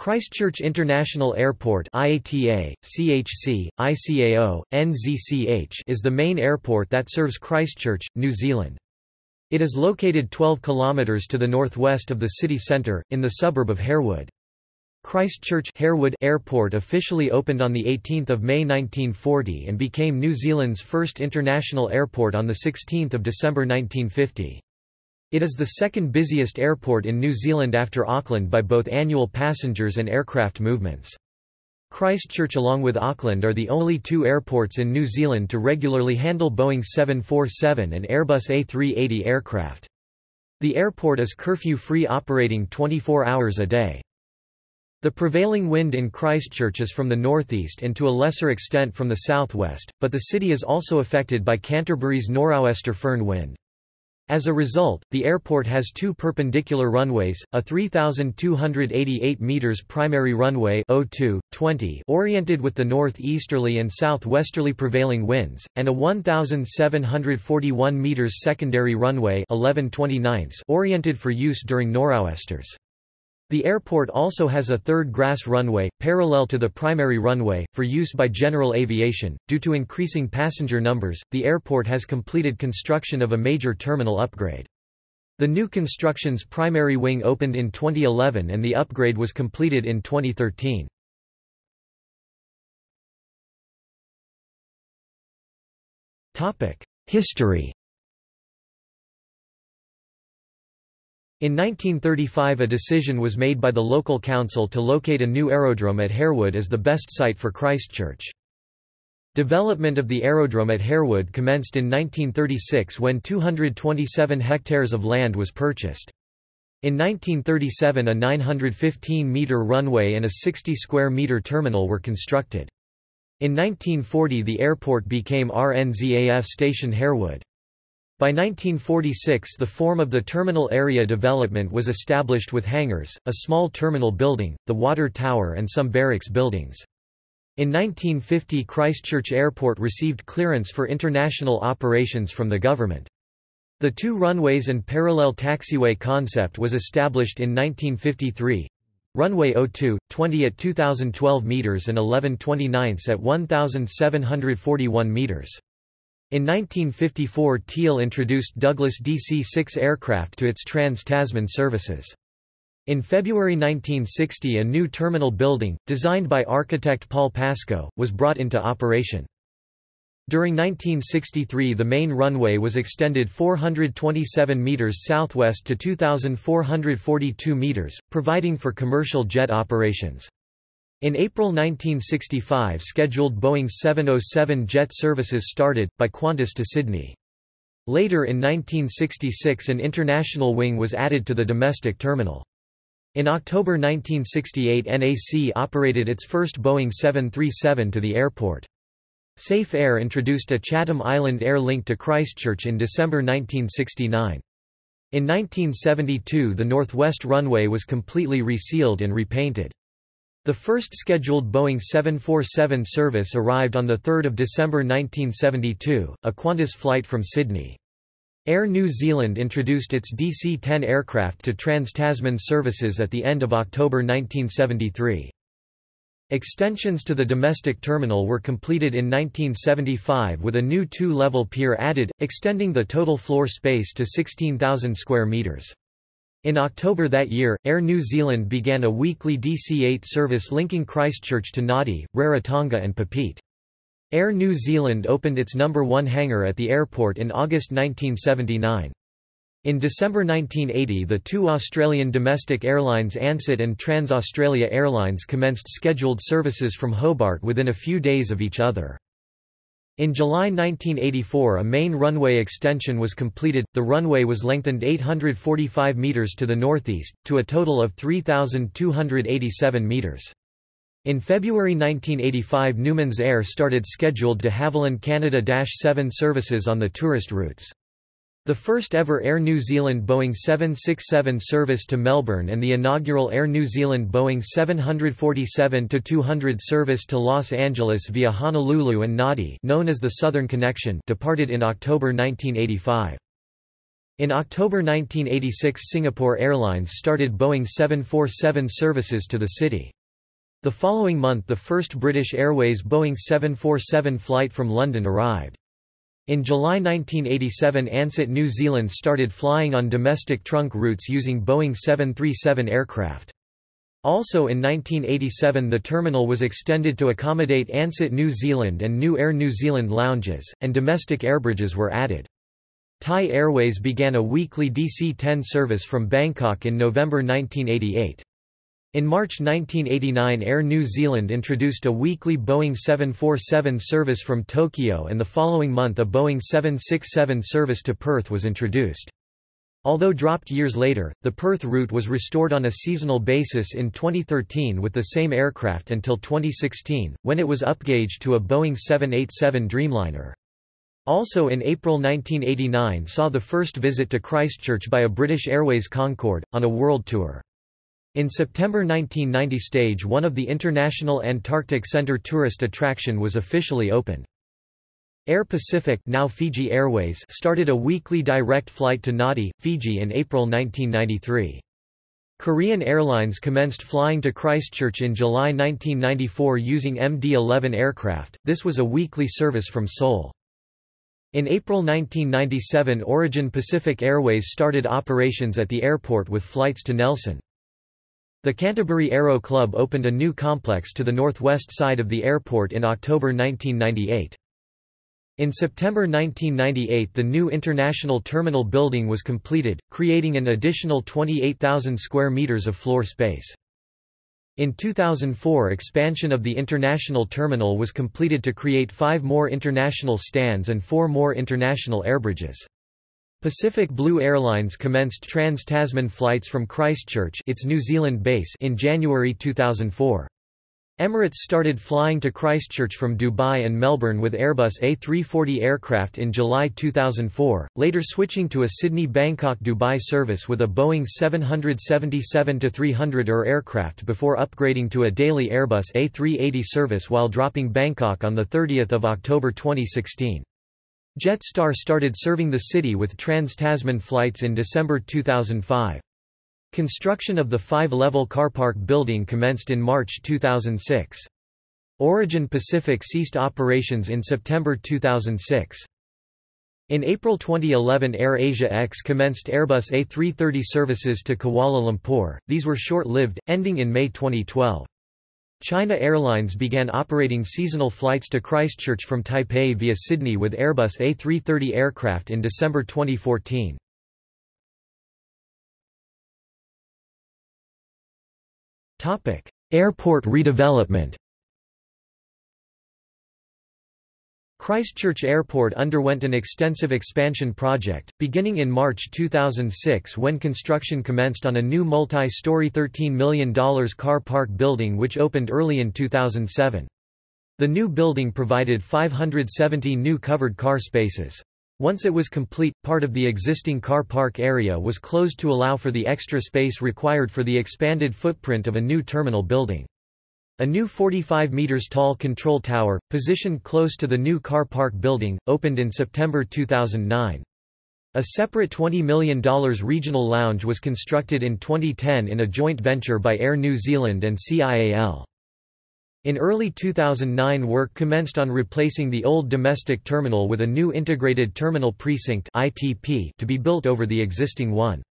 Christchurch International Airport IATA, CHC, ICAO, NZCH is the main airport that serves Christchurch, New Zealand. It is located 12 kilometres to the northwest of the city centre, in the suburb of Harewood. Christchurch Harewood Airport officially opened on 18 May 1940 and became New Zealand's first international airport on 16 December 1950. It is the second busiest airport in New Zealand after Auckland by both annual passengers and aircraft movements. Christchurch along with Auckland are the only two airports in New Zealand to regularly handle Boeing 747 and Airbus A380 aircraft. The airport is curfew-free operating 24 hours a day. The prevailing wind in Christchurch is from the northeast and to a lesser extent from the southwest, but the city is also affected by Canterbury's nor'wester foehn wind. As a result, the airport has two perpendicular runways, a 3,288 meters primary runway O2, 20 oriented with the north-easterly and southwesterly prevailing winds, and a 1,741 meters secondary runway 11 oriented for use during nor'westers. The airport also has a third grass runway, parallel to the primary runway, for use by general aviation. Due to increasing passenger numbers, the airport has completed construction of a major terminal upgrade. The new construction's primary wing opened in 2011 and the upgrade was completed in 2013. History In 1935 a decision was made by the local council to locate a new aerodrome at Harewood as the best site for Christchurch. Development of the aerodrome at Harewood commenced in 1936 when 227 hectares of land was purchased. In 1937 a 915-metre runway and a 60-square-metre terminal were constructed. In 1940 the airport became RNZAF Station Harewood. By 1946 the form of the terminal area development was established with hangars, a small terminal building, the water tower and some barracks buildings. In 1950 Christchurch Airport received clearance for international operations from the government. The two runways and parallel taxiway concept was established in 1953. Runway 02, 20 at 2012 meters and 11 29 at 1741 meters. In 1954 Teal introduced Douglas DC-6 aircraft to its Trans-Tasman services. In February 1960 a new terminal building, designed by architect Paul Pascoe, was brought into operation. During 1963 the main runway was extended 427 metres southwest to 2,442 metres, providing for commercial jet operations. In April 1965 scheduled Boeing 707 jet services started, by Qantas to Sydney. Later in 1966 an international wing was added to the domestic terminal. In October 1968 NAC operated its first Boeing 737 to the airport. Safe Air introduced a Chatham Island Air link to Christchurch in December 1969. In 1972 the northwest runway was completely resealed and repainted. The first scheduled Boeing 747 service arrived on 3 December 1972, a Qantas flight from Sydney. Air New Zealand introduced its DC-10 aircraft to Trans-Tasman services at the end of October 1973. Extensions to the domestic terminal were completed in 1975 with a new two-level pier added, extending the total floor space to 16,000 square metres. In October that year, Air New Zealand began a weekly DC-8 service linking Christchurch to Nadi, Rarotonga and Papeete. Air New Zealand opened its number one hangar at the airport in August 1979. In December 1980 the two Australian domestic airlines Ansett and Trans-Australia Airlines commenced scheduled services from Hobart within a few days of each other. In July 1984 a main runway extension was completed, the runway was lengthened 845 metres to the northeast, to a total of 3,287 metres. In February 1985 Newman's Air started scheduled de Havilland Canada-7 services on the tourist routes. The first ever Air New Zealand Boeing 767 service to Melbourne and the inaugural Air New Zealand Boeing 747-200 service to Los Angeles via Honolulu and Nadi known as the Southern Connection departed in October 1985. In October 1986 Singapore Airlines started Boeing 747 services to the city. The following month the first British Airways Boeing 747 flight from London arrived. In July 1987 Ansett New Zealand started flying on domestic trunk routes using Boeing 737 aircraft. Also in 1987 the terminal was extended to accommodate Ansett New Zealand and New Air New Zealand lounges, and domestic airbridges were added. Thai Airways began a weekly DC-10 service from Bangkok in November 1988. In March 1989 Air New Zealand introduced a weekly Boeing 747 service from Tokyo and the following month a Boeing 767 service to Perth was introduced. Although dropped years later, the Perth route was restored on a seasonal basis in 2013 with the same aircraft until 2016, when it was upgauged to a Boeing 787 Dreamliner. Also in April 1989 saw the first visit to Christchurch by a British Airways Concorde, on a world tour. In September 1990 Stage 1 of the International Antarctic Centre tourist attraction was officially opened. Air Pacific now Fiji Airways started a weekly direct flight to Nadi, Fiji in April 1993. Korean Airlines commenced flying to Christchurch in July 1994 using MD-11 aircraft, this was a weekly service from Seoul. In April 1997 Origin Pacific Airways started operations at the airport with flights to Nelson. The Canterbury Aero Club opened a new complex to the northwest side of the airport in October 1998. In September 1998 the new International Terminal building was completed, creating an additional 28,000 square meters of floor space. In 2004 expansion of the International Terminal was completed to create five more international stands and four more international airbridges. Pacific Blue Airlines commenced trans-Tasman flights from Christchurch its New Zealand base in January 2004. Emirates started flying to Christchurch from Dubai and Melbourne with Airbus A340 aircraft in July 2004, later switching to a Sydney-Bangkok-Dubai service with a Boeing 777-300ER aircraft before upgrading to a daily Airbus A380 service while dropping Bangkok on 30 October 2016. Jetstar started serving the city with Trans-Tasman flights in December 2005. Construction of the five-level car park building commenced in March 2006. Origin Pacific ceased operations in September 2006. In April 2011 Air Asia X commenced Airbus A330 services to Kuala Lumpur, these were short-lived, ending in May 2012. China Airlines began operating seasonal flights to Christchurch from Taipei via Sydney with Airbus A330 aircraft in December 2014. Airport redevelopment Christchurch Airport underwent an extensive expansion project, beginning in March 2006 when construction commenced on a new multi-story $13 million car park building which opened early in 2007. The new building provided 570 new covered car spaces. Once it was complete, part of the existing car park area was closed to allow for the extra space required for the expanded footprint of a new terminal building. A new 45 meters tall control tower, positioned close to the new car park building, opened in September 2009. A separate $20 million regional lounge was constructed in 2010 in a joint venture by Air New Zealand and CIAL. In early 2009 work commenced on replacing the old domestic terminal with a new Integrated Terminal Precinct to be built over the existing one.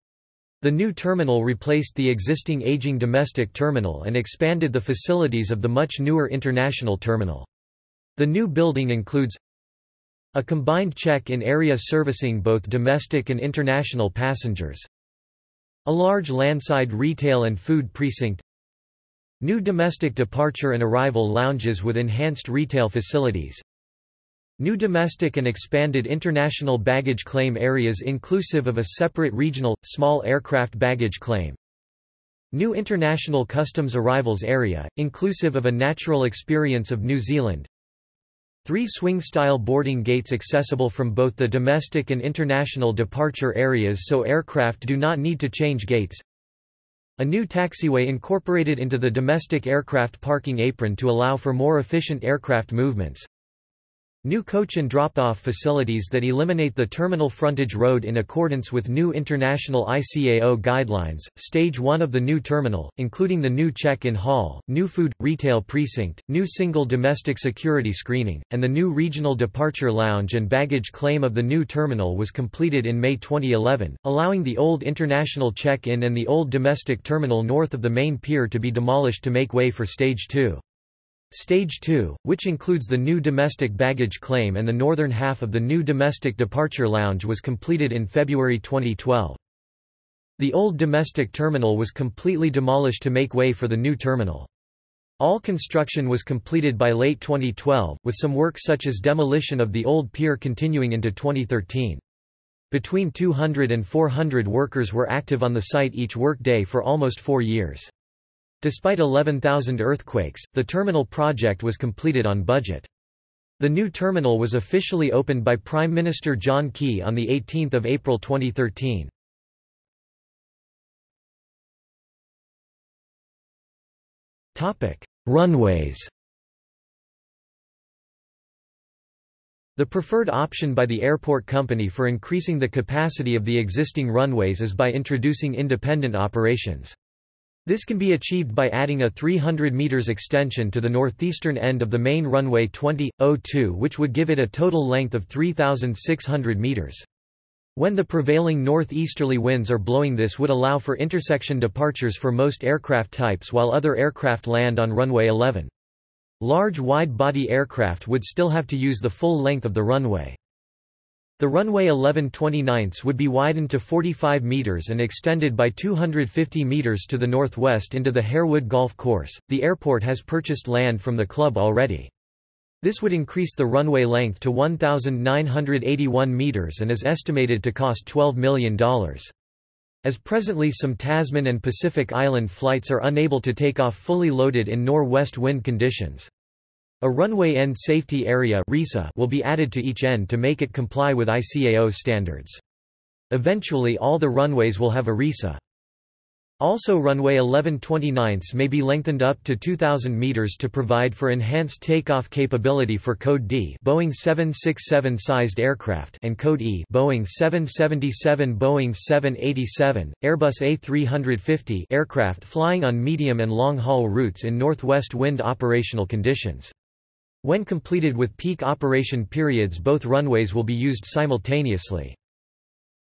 The new terminal replaced the existing aging domestic terminal and expanded the facilities of the much newer international terminal. The new building includes a combined check-in area servicing both domestic and international passengers, a large landside retail and food precinct, new domestic departure and arrival lounges with enhanced retail facilities, New domestic and expanded international baggage claim areas inclusive of a separate regional, small aircraft baggage claim. New international customs arrivals area, inclusive of a natural experience of New Zealand. Three swing-style boarding gates accessible from both the domestic and international departure areas so aircraft do not need to change gates. A new taxiway incorporated into the domestic aircraft parking apron to allow for more efficient aircraft movements. New coach and drop-off facilities that eliminate the terminal frontage road in accordance with new international ICAO guidelines, Stage 1 of the new terminal, including the new check-in hall, new food, retail precinct, new single domestic security screening, and the new regional departure lounge and baggage claim of the new terminal was completed in May 2011, allowing the old international check-in and the old domestic terminal north of the main pier to be demolished to make way for Stage 2. Stage 2, which includes the new domestic baggage claim and the northern half of the new domestic departure lounge was completed in February 2012. The old domestic terminal was completely demolished to make way for the new terminal. All construction was completed by late 2012, with some work such as demolition of the old pier continuing into 2013. Between 200 and 400 workers were active on the site each workday for almost four years. Despite 11,000 earthquakes, the terminal project was completed on budget. The new terminal was officially opened by Prime Minister John Key on 18 April 2013. Runways The preferred option by the airport company for increasing the capacity of the existing runways is by introducing independent operations. This can be achieved by adding a 300 meters extension to the northeastern end of the main runway 2002 which would give it a total length of 3600 meters. When the prevailing northeasterly winds are blowing this would allow for intersection departures for most aircraft types while other aircraft land on runway 11. Large wide-body aircraft would still have to use the full length of the runway. The runway 11 29 would be widened to 45 meters and extended by 250 meters to the northwest into the Harewood Golf Course. The airport has purchased land from the club already. This would increase the runway length to 1,981 meters and is estimated to cost $12 million. As presently some Tasman and Pacific Island flights are unable to take off fully loaded in nor-west wind conditions. A runway end safety area will be added to each end to make it comply with ICAO standards. Eventually all the runways will have a RESA. Also runway 11 29 may be lengthened up to 2,000 meters to provide for enhanced takeoff capability for Code D Boeing 767-sized aircraft and Code E Boeing 777 Boeing 787, Airbus A350 aircraft flying on medium and long-haul routes in northwest wind operational conditions. When completed with peak operation periods both runways will be used simultaneously.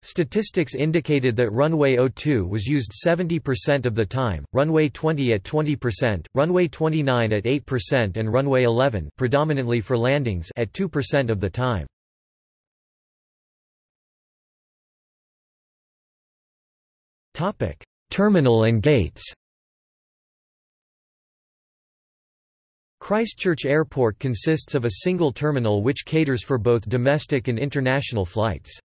Statistics indicated that runway 02 was used 70% of the time, runway 20 at 20%, runway 29 at 8% and runway 11 predominantly for landings at 2% of the time. Terminal and gates. Christchurch Airport consists of a single terminal which caters for both domestic and international flights.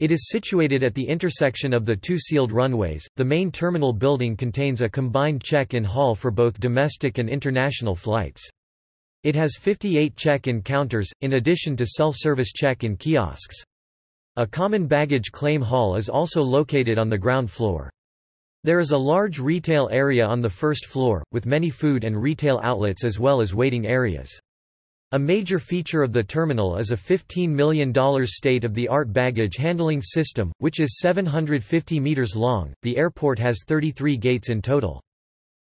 It is situated at the intersection of the two sealed runways. The main terminal building contains a combined check-in hall for both domestic and international flights. It has 58 check-in counters, in addition to self-service check-in kiosks. A common baggage claim hall is also located on the ground floor. There is a large retail area on the first floor, with many food and retail outlets as well as waiting areas. A major feature of the terminal is a $15 million state-of-the-art baggage handling system, which is 750 meters long. The airport has 33 gates in total.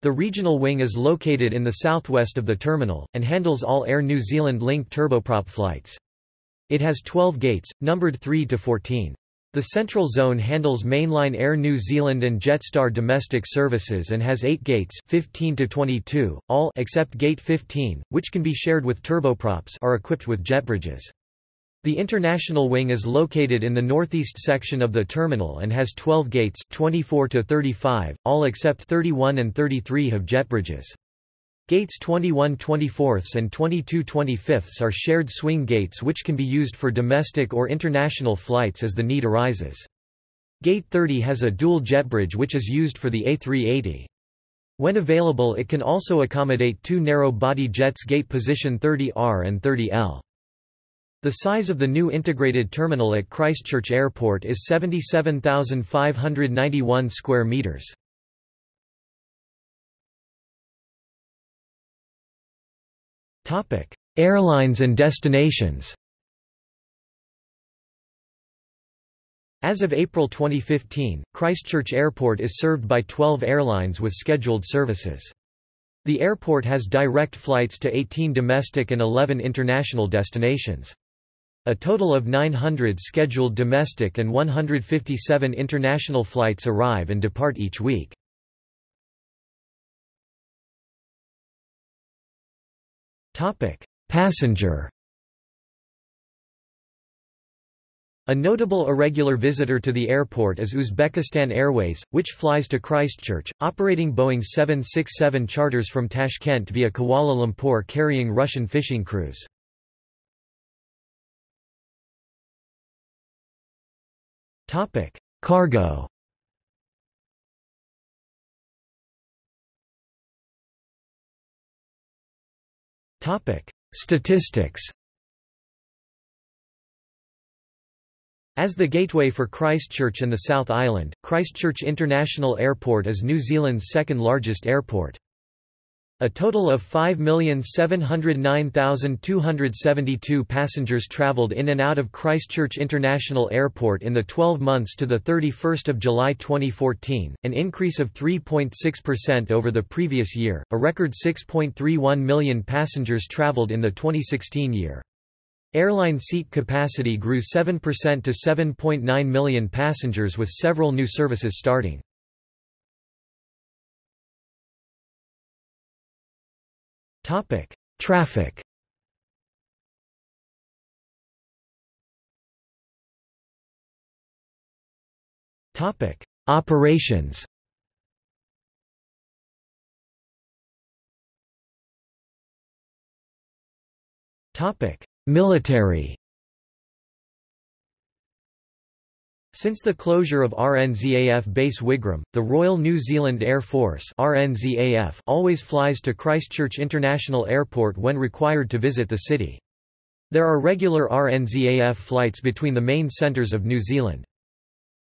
The regional wing is located in the southwest of the terminal, and handles all Air New Zealand Link turboprop flights. It has 12 gates, numbered 3 to 14. The Central Zone handles mainline Air New Zealand and Jetstar domestic services and has 8 gates 15 to 22, all except Gate 15, which can be shared with turboprops are equipped with jet bridges. The international wing is located in the northeast section of the terminal and has 12 gates 24 to 35, all except 31 and 33 have jet bridges. Gates 21 24 and 22 25 are shared swing gates which can be used for domestic or international flights as the need arises. Gate 30 has a dual jet bridge which is used for the A380. When available it can also accommodate two narrow-body jets gate position 30R and 30L. The size of the new integrated terminal at Christchurch Airport is 77,591 square meters. Airlines and destinations As of April 2015, Christchurch Airport is served by 12 airlines with scheduled services. The airport has direct flights to 18 domestic and 11 international destinations. A total of 900 scheduled domestic and 157 international flights arrive and depart each week. Passenger. A notable irregular visitor to the airport is Uzbekistan Airways, which flies to Christchurch, operating Boeing 767 charters from Tashkent via Kuala Lumpur carrying Russian fishing crews. Cargo Statistics As the gateway for Christchurch and the South Island, Christchurch International Airport is New Zealand's second largest airport. A total of 5,709,272 passengers travelled in and out of Christchurch International Airport in the 12 months to 31 July 2014, an increase of 3.6% over the previous year. A record 6.31 million passengers travelled in the 2016 year. Airline seat capacity grew 7% to 7.9 million passengers with several new services starting. Topic: Traffic. Topic: Operations. Topic: Military Since the closure of RNZAF base Wigram, the Royal New Zealand Air Force RNZAF always flies to Christchurch International Airport when required to visit the city. There are regular RNZAF flights between the main centres of New Zealand.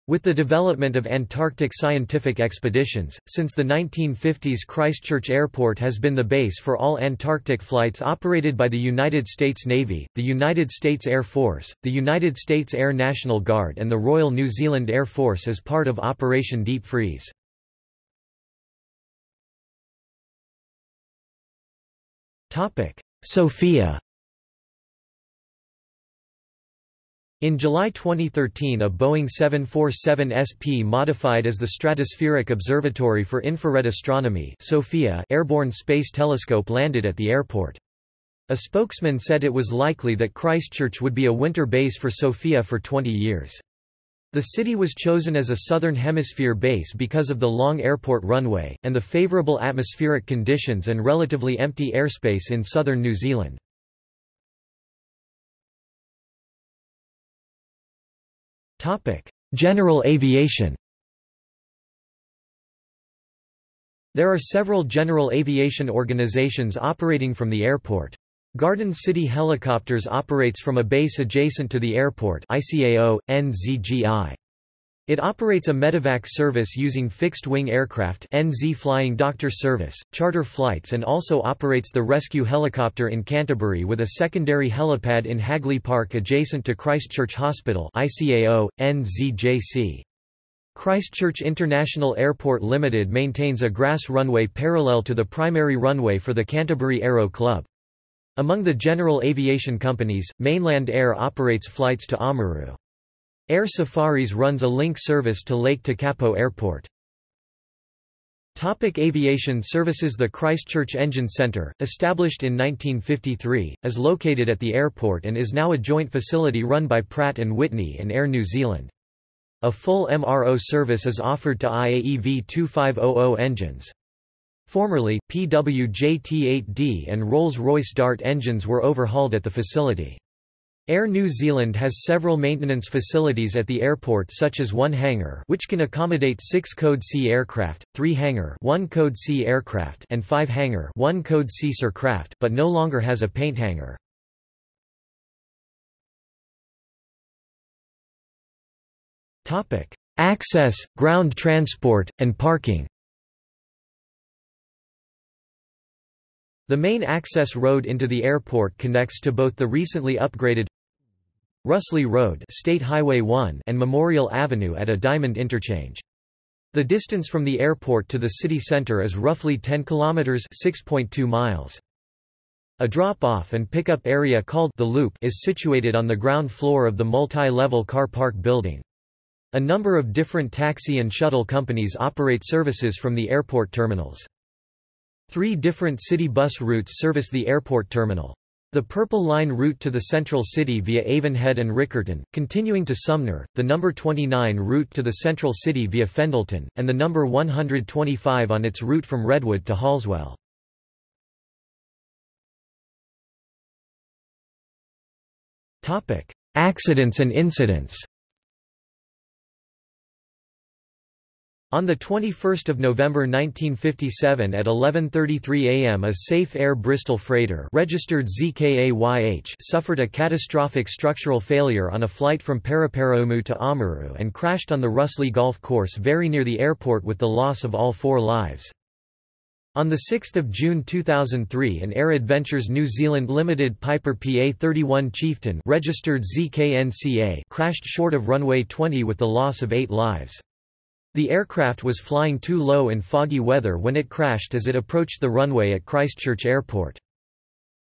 With the development of Antarctic scientific expeditions, since the 1950s Christchurch Airport has been the base for all Antarctic flights operated by the United States Navy, the United States Air Force, the United States Air National Guard and the Royal New Zealand Air Force as part of Operation Deep Freeze. Sofia In July 2013 a Boeing 747 SP modified as the Stratospheric Observatory for Infrared Astronomy SOFIA airborne space telescope landed at the airport. A spokesman said it was likely that Christchurch would be a winter base for SOFIA for 20 years. The city was chosen as a Southern Hemisphere base because of the long airport runway, and the favourable atmospheric conditions and relatively empty airspace in southern New Zealand. General aviation There are several general aviation organizations operating from the airport. Garden City Helicopters operates from a base adjacent to the airport ICAO, NZGI. It operates a medevac service using fixed-wing aircraft NZ Flying Doctor Service, charter flights and also operates the rescue helicopter in Canterbury with a secondary helipad in Hagley Park adjacent to Christchurch Hospital ICAO, NZJC. Christchurch International Airport Limited maintains a grass runway parallel to the primary runway for the Canterbury Aero Club. Among the general aviation companies, Mainland Air operates flights to Oamaru. Air Safaris runs a link service to Lake Tekapo Airport. Topic aviation services The Christchurch Engine Centre, established in 1953, is located at the airport and is now a joint facility run by Pratt & Whitney and Air New Zealand. A full MRO service is offered to IAE V2500 engines. Formerly, PWJT-8D and Rolls-Royce Dart engines were overhauled at the facility. Air New Zealand has several maintenance facilities at the airport such as one hangar which can accommodate 6 Code C aircraft, 3 hangar 1 Code C aircraft and 5 hangar 1 Code C aircraft, but no longer has a paint hangar. Access, ground transport, and parking The main access road into the airport connects to both the recently upgraded Russley Road State Highway 1 and Memorial Avenue at a diamond interchange. The distance from the airport to the city center is roughly 10 kilometers (6.2 miles). A drop-off and pickup area called The Loop is situated on the ground floor of the multi-level car park building. A number of different taxi and shuttle companies operate services from the airport terminals. Three different city bus routes service the airport terminal. The Purple Line route to the central city via Avonhead and Riccarton, continuing to Sumner, the number 29 route to the central city via Fendalton, and the number 125 on its route from Redwood to Halswell. Accidents and incidents On 21 November 1957 at 11.33 am a Safe Air Bristol freighter registered ZKAYH suffered a catastrophic structural failure on a flight from Paraparaumu to Oamaru and crashed on the Russley Golf Course very near the airport with the loss of all four lives. On 6 June 2003 an Air Adventures New Zealand Limited Piper PA-31 Chieftain registered ZKNCA crashed short of runway 20 with the loss of eight lives. The aircraft was flying too low in foggy weather when it crashed as it approached the runway at Christchurch Airport.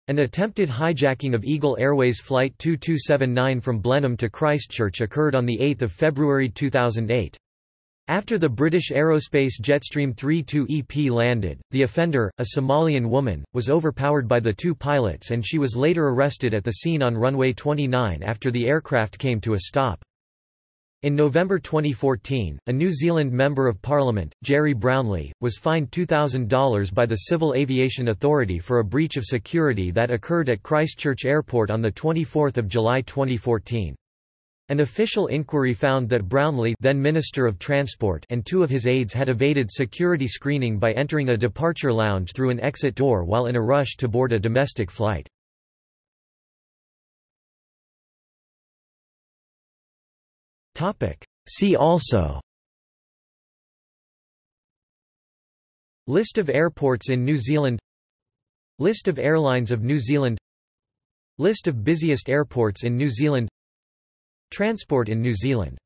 An attempted hijacking of Eagle Airways Flight 2279 from Blenheim to Christchurch occurred on 8 February 2008. After the British Aerospace Jetstream 32EP landed, the offender, a Somalian woman, was overpowered by the two pilots and she was later arrested at the scene on runway 29 after the aircraft came to a stop. In November 2014, a New Zealand Member of Parliament, Gerry Brownlee, was fined $2,000 by the Civil Aviation Authority for a breach of security that occurred at Christchurch Airport on 24 July 2014. An official inquiry found that Brownlee then Minister of Transport and two of his aides had evaded security screening by entering a departure lounge through an exit door while in a rush to board a domestic flight. See also. List of airports in New Zealand. List of airlines of New Zealand. List of busiest airports in New Zealand. Transport in New Zealand